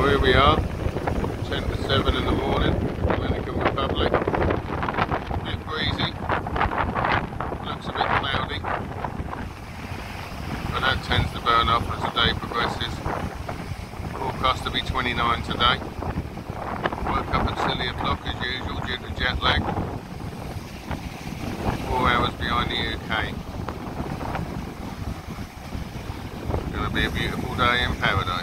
Well, here we are, 10 to 7 in the morning, Dominican Republic. A bit breezy, looks a bit cloudy, but that tends to burn off as the day progresses. Forecast to be 29 today. Woke up at silly o'clock as usual due to jet lag. Four hours behind the UK. Gonna be a beautiful day in paradise.